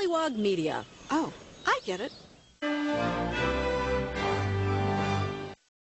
Scallywog Media. Oh, I get it.